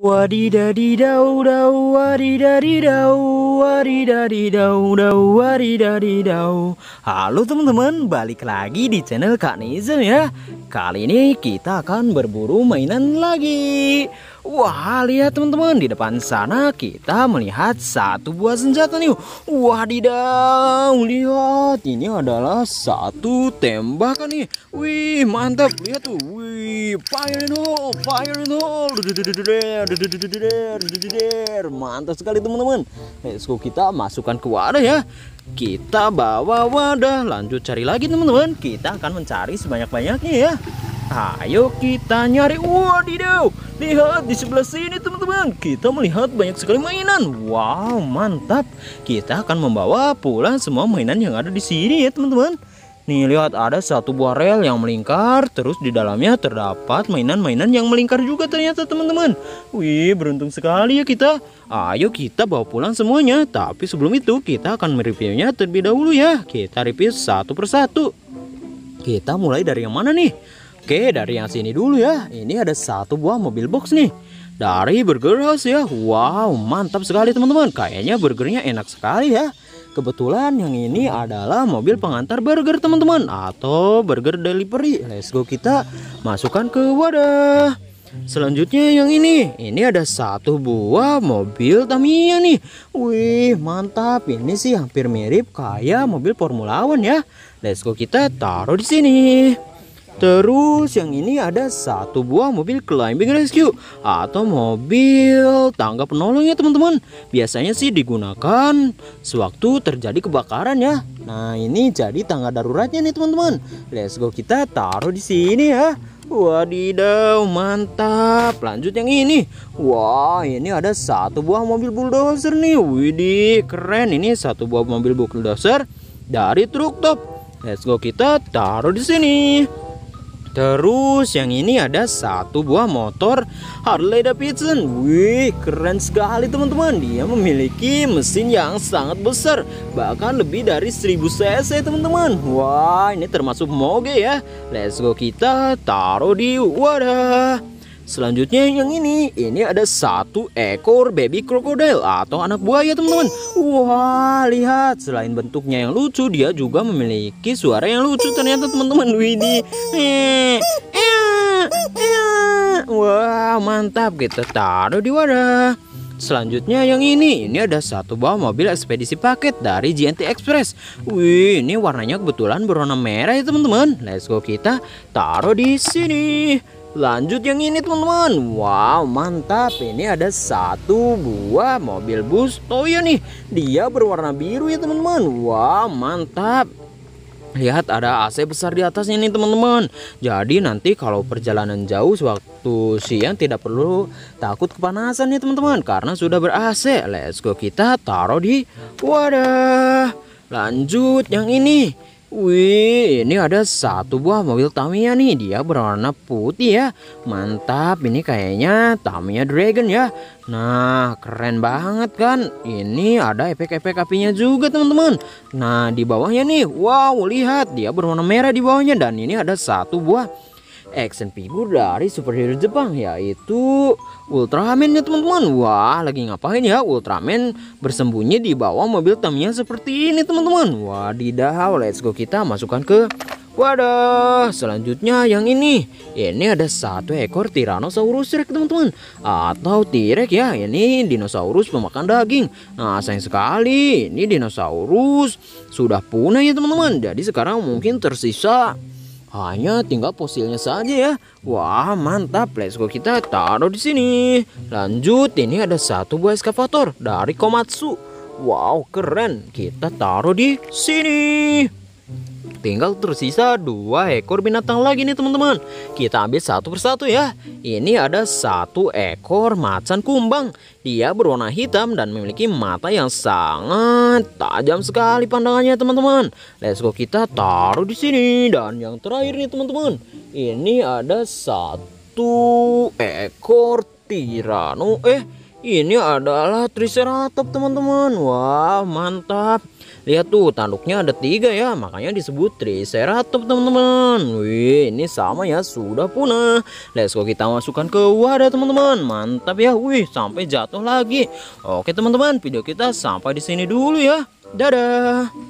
Wadidadidau dau wadidadidau wadidadidau dau wadidadidau. Halo teman-teman, balik lagi di channel Kak Nizam ya Kali ini kita akan berburu mainan lagi Wah lihat teman-teman di depan sana kita melihat satu buah senjata nih Wadidaw lihat ini adalah satu tembakan nih Wih mantap lihat tuh Wih fire in hole fire in hole Mantap sekali teman-teman Let's go kita masukkan ke wadah ya Kita bawa wadah. Lanjut cari lagi teman-teman. Kita akan mencari sebanyak-banyaknya ya. Ayo kita nyari. Wadidaw. Lihat di sebelah sini teman-teman. Kita melihat banyak sekali mainan. Wow mantap. Kita akan membawa pulang semua mainan yang ada di sini ya teman-teman Nih lihat ada satu buah rel yang melingkar Terus di dalamnya terdapat mainan-mainan yang melingkar juga ternyata teman-teman Wih beruntung sekali ya kita Ayo kita bawa pulang semuanya Tapi sebelum itu kita akan mereviewnya terlebih dahulu ya Kita review satu persatu Kita mulai dari yang mana nih? Oke, dari yang sini dulu ya. Ini ada satu buah mobil box nih. Dari Burger House ya. Wow, mantap sekali teman-teman. Kayaknya burgernya enak sekali ya. Kebetulan yang ini adalah mobil pengantar burger teman-teman atau burger delivery. Let's go kita masukkan ke wadah. Selanjutnya yang ini, ini ada satu buah mobil Tamiya nih. Wih, mantap. Ini sih hampir mirip kayak mobil Formula One ya. Let's go kita taruh di sini. Terus yang ini ada satu buah mobil climbing rescue atau mobil tangga penolong ya teman-teman. Biasanya sih digunakan sewaktu terjadi kebakaran ya. Nah ini jadi tangga daruratnya nih teman-teman. Let's go kita taruh di sini ya. Wadidaw mantap Lanjut yang ini Wah ini ada satu buah mobil bulldozer nih Widih keren Ini satu buah mobil bulldozer Dari truk top Let's go kita taruh di sini Terus yang ini ada satu buah motor Harley Davidson. Wih keren sekali teman-teman. Dia memiliki mesin yang sangat besar Bahkan lebih dari 1000 cc teman-teman. Wah ini termasuk moge ya. Let's go kita taruh di wadah Selanjutnya yang ini, ini ada satu ekor baby crocodile atau anak buaya teman-teman. Wah, lihat selain bentuknya yang lucu, dia juga memiliki suara yang lucu ternyata teman-teman. Widih, eh, eh, eh. wah mantap kita taruh di wadah. Selanjutnya yang ini, ini ada satu buah mobil ekspedisi paket dari GNT Express. Wih, ini warnanya kebetulan berwarna merah ya teman-teman. Let's go kita taruh di sini. Lanjut yang ini teman-teman. Wow mantap. Ini ada satu buah mobil bus. Toyo nih Dia berwarna biru ya teman-teman. Wow mantap. Lihat ada AC besar di atasnya nih teman-teman. Jadi nanti kalau perjalanan jauh Sewaktu siang tidak perlu takut kepanasan nih teman-teman. Karena sudah ber AC Let's go kita taruh di wadah. Lanjut yang ini Wih, ini ada satu buah mobil Tamiya nih. Dia berwarna putih ya. Mantap, ini kayaknya Tamiya Dragon ya. Nah, keren banget kan? Ini ada efek-efek apinya juga, teman-teman. Nah, di bawahnya nih, wow, lihat dia berwarna merah di bawahnya dan ini ada satu buah action figure dari superhero Jepang yaitu Ultraman ya teman-teman. Wah lagi ngapain ya? Ultraman bersembunyi di bawah mobil Tamiya seperti ini teman-teman. Wadidaw let's go. Kita masukkan ke Wadah selanjutnya yang ini. Ini ada satu ekor Tyrannosaurus Rex teman-teman. Atau T-Rex ya Ini dinosaurus pemakan daging. Nah sayang sekali Ini dinosaurus sudah punah ya teman-teman. Jadi sekarang mungkin tersisa hanya tinggal fosilnya saja ya. Wah, mantap. Let's go kita taruh di sini. Lanjut, ini ada satu buah eskavator dari Komatsu. Wow, keren. Kita taruh di sini. Tinggal tersisa dua ekor binatang lagi nih teman-teman. Kita ambil satu persatu ya. Ini ada satu ekor macan kumbang. Dia berwarna hitam dan memiliki mata yang sangat tajam sekali pandangannya teman-teman. Let's go kita taruh di sini. Dan yang terakhir nih teman-teman. Ini ada satu ekor tirano. Eh Ini adalah Triceratops teman-teman. Wah mantap. Lihat tuh tanduknya ada tiga ya, makanya disebut Triceratops teman-teman. Wih, ini sama ya, sudah punah. Let's go kita masukkan ke wadah teman-teman. Mantap ya, wih sampai jatuh lagi. Oke teman-teman, video kita sampai di sini dulu ya. Dadah.